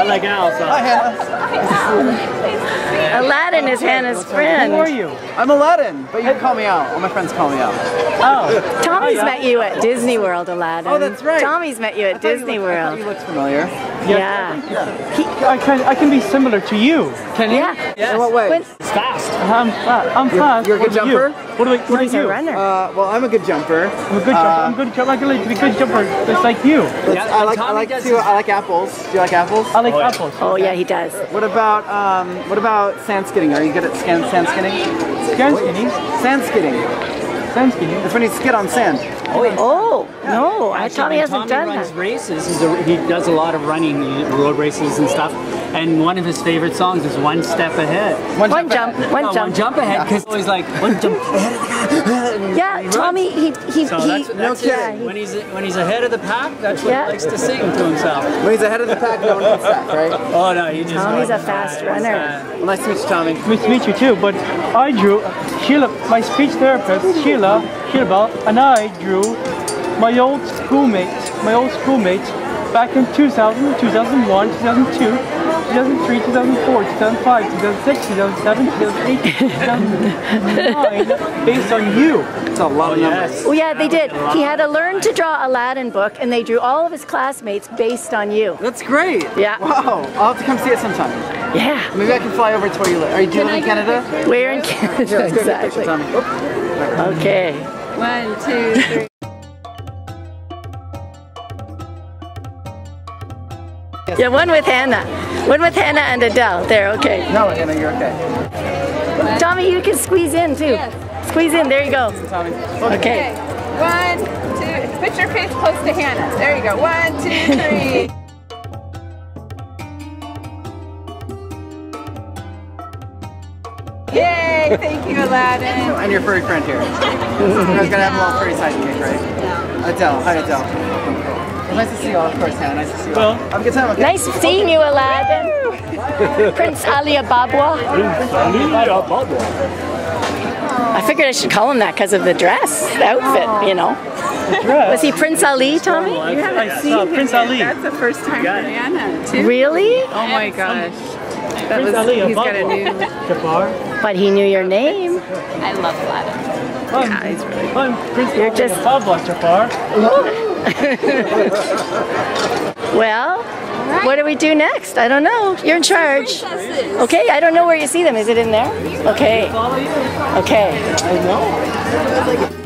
I like Elsa. Hi, Hannah. Aladdin is Hannah's friend. Who are you? I'm Aladdin, but you can call me out. All my friends call me out. Oh. Tommy's oh, Hiya. met you at Disney World, Aladdin. Oh, that's right. Tommy's met you I at thought you Disney looked- I World. You looked familiar. Yeah. he. I can I can be similar to you. Can you? Yeah. In what way? When- Fast. I'm fast. I'm fast. you're a good What about you? What do I? What He's are a you? runner. Uh, well, I'm a good jumper. I'm a good jumper. I'm good jumper. I'm going to be a good jumper, just like you. Yeah, I like I like to I like apples. Do you like apples? I like Oh, yeah. apples. oh yeah, he does. What about um what about sand skidding? Are you good at scan, sand skidding? Scan skinny. Sand skidding. Sand skinny. It's when you skid on sand. Oh, yeah. Oh no, I Actually, Tommy hasn't Tommy done runs that. races. A, he does a lot of running, road races and stuff. And one of his favorite songs is "One Step Ahead." One jump, one No, jump. one jump ahead because always like one jump ahead. Yeah, Tommy, he he So he. that's, that's yeah, it. he- When he's when he's ahead of the pack, that's what Yeah. he likes to sing to himself. When he's ahead of the pack, no one can stack, right? Oh no, he just Tommy's a fast runner. Well, nice to meet you, Tommy. Nice to meet you too. But I drew Sheila, my speech therapist, Sheila, Sheila, and I drew my old schoolmates, my old schoolmates back in 2000, 2001, 2002, 2003, 2004, 2005, 2006, 2007, 2008, 2009, based on you. It's a lot of oh, numbers. Yes. Oh yeah, they did. He had a learn to draw Aladdin book, and they drew all of his classmates based on you. That's great. Yeah. Wow. I'll have to come see it sometime. Yeah, Maybe I can fly over to where you live. Are you, doing you in Canada? we're in Canada Here, let's go get a picture, exactly. Tommy. Oop. Okay. One, two, three. Yeah, one with Hannah, one with Hannah and Adel. There, okay. No, Anna, you're okay. Tommy, you can squeeze in too. Squeeze in. There you go. Tommy. Okay. Okay. One, two. Put your face close to Hannah. There you go. One, two, three. Yay! Thank you, Aladdin. And your furry friend here. you guys gotta have a little furry sidekick, right? Adel. Hi, Adel. Well, nice to see you all, of course, Hannah. Nice to see you all. Well- Have a good time, okay? Nice seeing you, Aladdin. Prince Ali Ababwa. I figured I should call him that because of the dress, the outfit, you know. Was he Prince Ali, Tommy? You haven't I seen him Prince yet. Ali. That's the first time for Got it. Hannah, too. Really? Oh my gosh. That was, Prince Ali, he's got a new. Jafar. But he knew your name. I love Aladdin. I'm, Yeah, he's really I'm Prince You're Ali just- Ababwa Jafar. Well, what do we do next? I don't know. You're in charge. Okay, I don't know where you see them. Is it in there? Okay. Okay. I know.